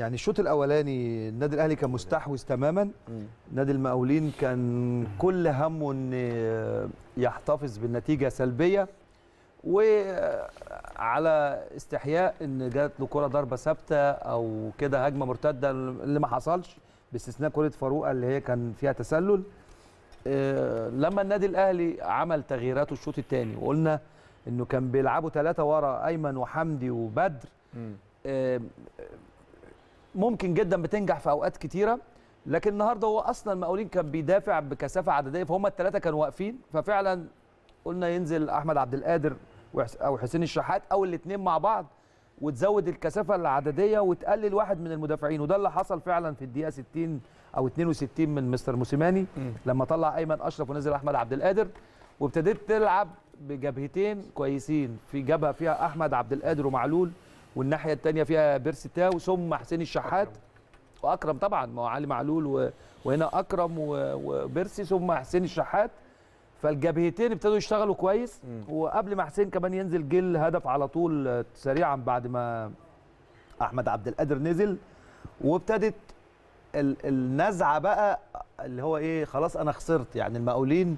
يعني الشوط الأولاني النادي الأهلي كان مستحوذ تماما. نادي المقاولين كان كل همه إن يحتفظ بالنتيجة سلبية. وعلى استحياء إن جات له كرة ضربة ثابتة أو كده هجمة مرتدة اللي ما حصلش باستثناء كرة فاروقه اللي هي كان فيها تسلل. آه، لما النادي الأهلي عمل تغييراته الشوط الثاني وقلنا إنه كان بيلعبوا ثلاثة ورا أيمن وحمدي وبدر ممكن جدا بتنجح في أوقات كتيرة لكن النهارده هو أصلا المقاولين كان بيدافع بكثافة عددية فهم الثلاثه كانوا واقفين ففعلا قلنا ينزل أحمد عبد القادر أو حسين الشحات أو الاثنين مع بعض وتزود الكثافة العددية وتقلل واحد من المدافعين وده اللي حصل فعلا في الدقيقة 60 أو 62 من مستر موسيماني لما طلع أيمن أشرف ونزل أحمد عبد القادر وابتديت تلعب بجبهتين كويسين في جبهة فيها أحمد عبد القادر ومعلول والناحية الثانية فيها بيرسي تاو ثم حسين الشحات. وأكرم طبعا ما هو علي معلول و... وهنا أكرم. وبيرسي ثم حسين الشحات. فالجبهتين ابتدوا يشتغلوا كويس. وقبل ما حسين كمان ينزل جه الهدف على طول سريعا بعد ما أحمد عبد القادر نزل. وابتدت ال- النزعة بقى اللي هو إيه خلاص أنا خسرت. يعني المقاولين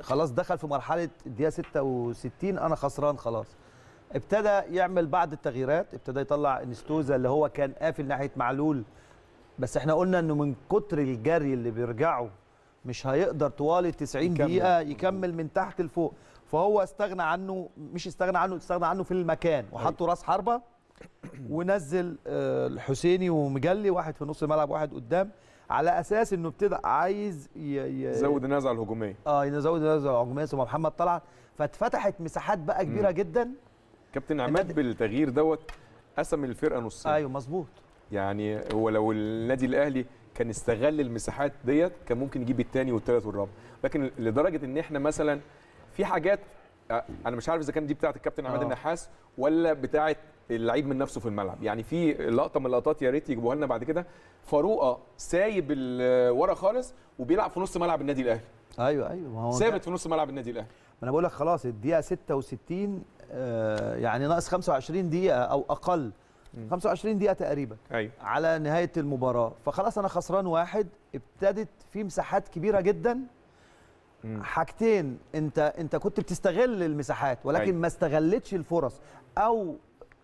خلاص دخل في مرحلة الدقيقة 66 أنا خسران خلاص. ابتدى يعمل بعض التغييرات ابتدى يطلع إنستوزا اللي هو كان قافل ناحية معلول. بس إحنا قلنا إنه من كتر الجري اللي بيرجعوا مش هيقدر طوال ال 90 يكمل. دقيقة يكمل من تحت لفوق. فهو استغنى عنه مش استغنى عنه استغنى عنه في المكان وحطه راس حربة ونزل آه، الحسيني ومجلي واحد في نص الملعب واحد قدام على أساس إنه ابتدى عايز ي... ي... زود النزعة الهجومية. آه يزود عجميه ثم محمد طلعت. فاتفتحت مساحات بقى كبيرة مم. جدا. كابتن عماد بالتغيير دوت قسم الفرقة نصين. أيوه مظبوط. يعني هو لو النادي الأهلي كان استغل المساحات ديت كان ممكن يجيب الثاني والثالث والرابع. لكن لدرجة إن إحنا مثلا في حاجات آه، أنا مش عارف إذا كان دي بتاعة الكابتن عماد آه. النحاس ولا بتاعة اللعيب من نفسه في الملعب. يعني في لقطة من اللقطات يا ريت يجيبوها لنا بعد كده. فاروقه سايب ال- ورا خالص وبيلعب في نص ملعب النادي الأهلي. أيوه أيوه ما هو ثابت في نص ملعب النادي الأهلي. ما أنا بقول لك خلاص الدقيقة 66 آه يعني ناقص 25 دقيقة أو أقل مم. 25 دقيقة تقريبا أيوه على نهاية المباراة فخلاص أنا خسران واحد ابتدت في مساحات كبيرة جدا. حاجتين أنت أنت كنت بتستغل المساحات ولكن أيوة. ما استغلتش الفرص أو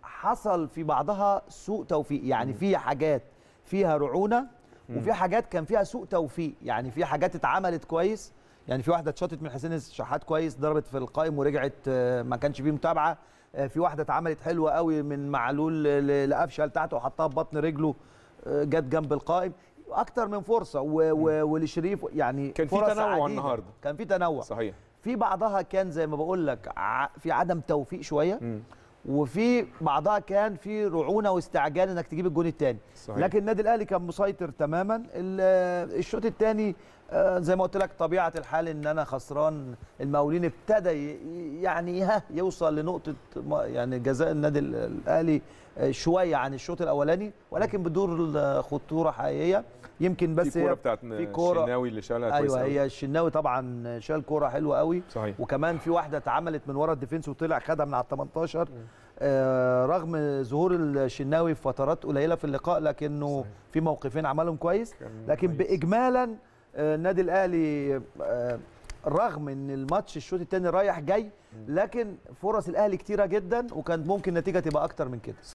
حصل في بعضها سوء توفيق يعني. في حاجات فيها رعونة. وفي حاجات كان فيها سوء توفيق يعني في حاجات اتعملت كويس يعني في واحدة اتشاطت من حسين الشحات كويس ضربت في القائم ورجعت آه، ما كانش فيه متابعة آه، في واحدة اتعملت حلوة قوي من معلول لقفشه لتحت وحطها ببطن رجله آه، جت جنب القائم أكتر من فرصة ولشريف يعني كان في تنوع عديدة. النهاردة. كان في تنوع صحيح في بعضها كان زي ما بقول لك في عدم توفيق شوية مم. وفي بعضها كان في رعونة واستعجال إنك تجيب الجون الثاني لكن النادي الأهلي كان مسيطر تماما. ال- الشوط الثاني زي ما قلت لك طبيعة الحال إن أنا خسران. المقاولين ابتدى يعني ها يوصل لنقطة يعني جزاء النادي ال- الأهلي آه، شوية عن الشوط الأولاني ولكن بدون خطوره حقيقية. يمكن بس في كورة بتاعت في كورة- الشناوي اللي شالها كويس أيوه أوي. هي الشناوي طبعا شال كورة حلوة قوي صحيح. وكمان في واحدة اتعملت من ورا الديفنس وطلع خدها من على ال 18 آه رغم ظهور الشناوي في فترات قليلة في اللقاء لكنه صحيح. في موقفين عملهم كويس. لكن كويس. باجمالا آه، النادي الأهلي آه، رغم إن الماتش الشوط الثاني رايح جاي لكن فرص الأهلي كتيرة جدا وكان ممكن النتيجه تبقى أكتر من كده.